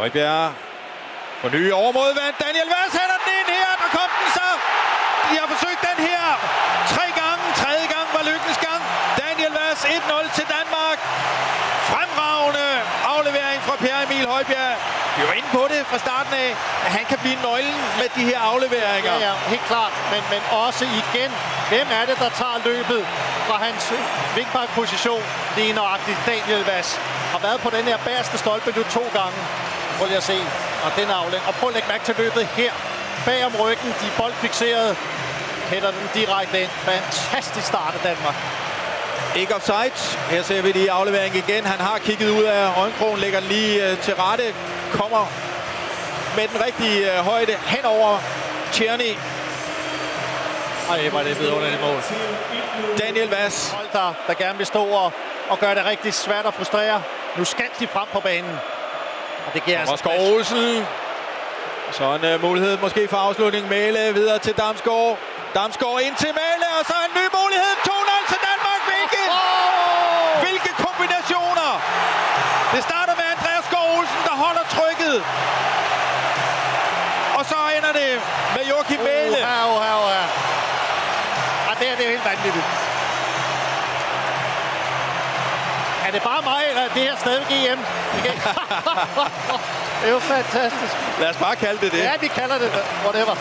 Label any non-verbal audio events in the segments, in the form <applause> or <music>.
Højbjerg på nye overmodvand. Daniel Vaz hætter den ind her. Der kom den så. De har forsøgt den her. Tre gange. Tredje gang var lykkens gang. Daniel Vaz 1-0 til Danmark. Fremragende aflevering fra Pierre Emil Højbjerg. Vi var inde på det fra starten af, at han kan blive nøglen med de her afleveringer. Ja, ja, helt klart. Men, men også igen, hvem er det, der tager løbet fra hans wingback-position? Det er nøjagtigt Daniel Vaz. Har været på den her bagerste stolpe nu to gange. Prøv lige at se. Og den aflæng. Og prøv at lægge mærke til løbet her. Bag om ryggen, de er boldfixeret. Hætter den direkte ind. Fantastisk start af Danmark. Ikke offside. Her ser vi de aflevering igen. Han har kigget ud af øjenkrogen, lægger den lige øh, til rette. Kommer med den rigtige øh, højde hen over Tierney. Ej, var det vidunderligt mål. Daniel Vass. Der, der gerne vil stå og, og gøre det rigtig svært at frustrere. Nu skal de frem på banen. Og det giver altså Olsen. Så en uh, mulighed måske for afslutning. Mæle videre til Damsgaard. Damsgaard ind til Mæle, og så en ny mulighed. 2-0 til Danmark. Hvilke, Oh! hvilke kombinationer! Det starter med Andreas Skov Olsen, der holder trykket. Og så ender det med Joachim Mæle. Uha, uha, uha. Og det her det er helt vanvittigt. Er det bare mig, eller er det her stadig GM? Det kan- det er jo fantastisk. Lad os bare kalde det det. Ja, vi kalder det whatever.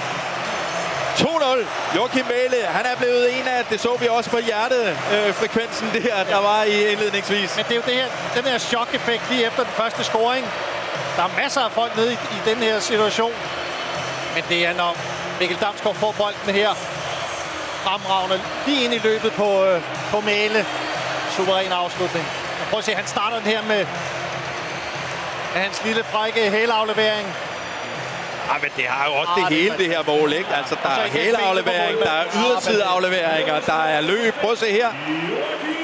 2-0. Joachim Mæle, han er blevet en af, det så vi også på hjertefrekvensen der, der var i indledningsvis. Men det er jo det her, den her chok-effekt lige efter den første scoring. Der er masser af folk nede i, i den her situation. Men det er, når Mikkel Damsgaard får bolden her. Fremragende lige ind i løbet på, øh, på Mæle. Suveræn afslutning. Og prøv at se, han starter den her med, hans lille frække hælaflevering. Ja, men det har jo også Ah, det det hele, det her mål, ikke? Altså, der er igen hele benene på aflevering, målmanden. der er ydersideafleveringer, der er løb. Prøv at se her.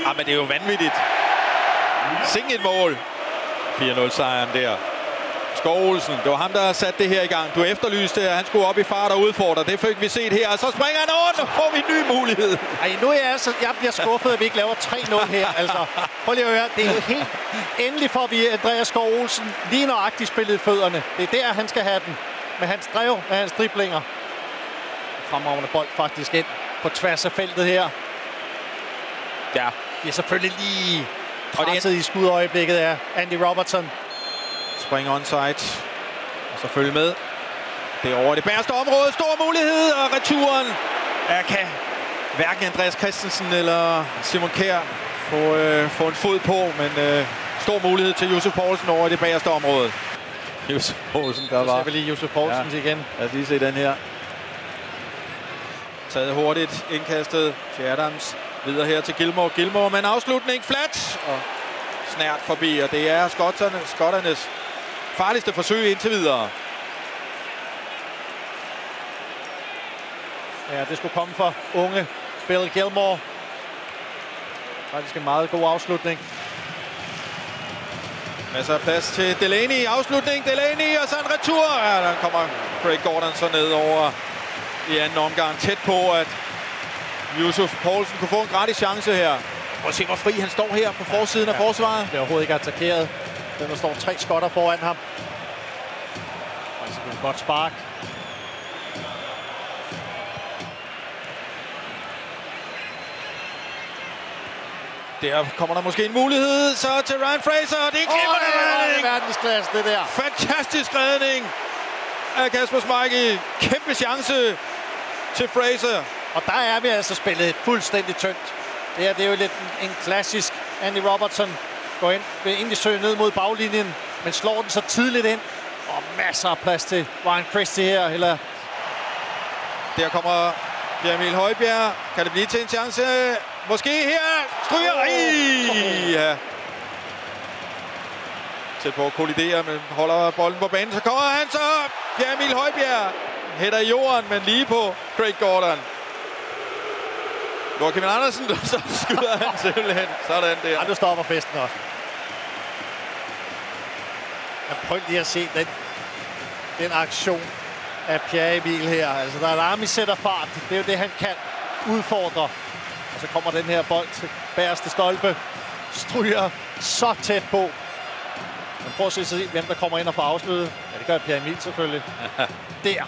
Ja, men det er jo vanvittigt. Sing et mål. 4-0 sejren der. Skov Olsen, det var ham, der satte det her i gang. Du efterlyste, at han skulle op i fart og udfordre. Det fik vi set her. Og så springer han over, og får vi en ny mulighed. Ej, nu er jeg altså, jeg bliver skuffet, at vi ikke laver 3-0 her. Altså, prøv lige at høre, det er jo helt... Endelig får vi Andreas Skov Olsen lige nøjagtigt spillet fødderne. Det er der, han skal have den. Med hans drev, med hans driblinger. Fremragende bold faktisk ind på tværs af feltet her. Ja, Det er selvfølgelig lige Og det er- presset i skudøjeblikket af Andy Robertson. Spring onside. Og så følge med. Det er over det bærste område. Stor mulighed. Og returen. Jeg kan hverken Andreas Christensen eller Simon Kjær få, øh, få en fod på. Men øh, stor mulighed til Josef Poulsen over det bagerste område. Josef Poulsen, der Så ser var... vi lige Josef Poulsen ja. igen. Lad os lige se den her. Taget hurtigt, indkastet til Adams. Videre her til Gilmore. Gilmore med en afslutning. Flat. Og snært forbi. Og det er skotterne, skotternes farligste forsøg indtil videre. Ja, det skulle komme fra unge Bill Gilmore. Faktisk en meget god afslutning. Masser af plads til Delaney. Afslutning. Delaney og så en retur. Ja, der kommer Craig Gordon så ned over i anden omgang. Tæt på, at Yusuf Poulsen kunne få en gratis chance her. Prøv at se, hvor fri han står her på forsiden af forsvaret. bliver overhovedet ikke attackeret. Den der står tre skotter foran ham. Faktisk et godt spark. Der kommer der måske en mulighed så til Ryan Fraser. og Det er glimrende det er redning. verdensklasse, det der. Fantastisk redning af Kasper Schmeichel. Kæmpe chance til Fraser. Og der er vi altså spillet fuldstændig tyndt. Det her det er jo lidt en, en klassisk Andy Robertson. Går ind, vil egentlig søge ned mod baglinjen, men slår den så tidligt ind. Og masser af plads til Ryan Christie her. Eller Der kommer Emil Højbjerg. Kan det blive til en chance? Måske her. Stryger. Ej, ja. Tæt på at kollidere, men holder bolden på banen. Så kommer han så. Emil Højbjerg. Hætter i jorden, men lige på Craig Gordon. Joachim Andersen, <laughs> så skyder han simpelthen. Sådan der. Ej, nu stopper festen også. Jeg prøv lige at se den, den aktion af Pierre Emil her. Altså, der er arm, sætter fart. Det er jo det, han kan udfordre. Og så kommer den her bold til bagerste stolpe. Stryger så tæt på. Men prøv at se, hvem der kommer ind og får afsluttet. Ja, det gør Per Emil selvfølgelig. <laughs> Der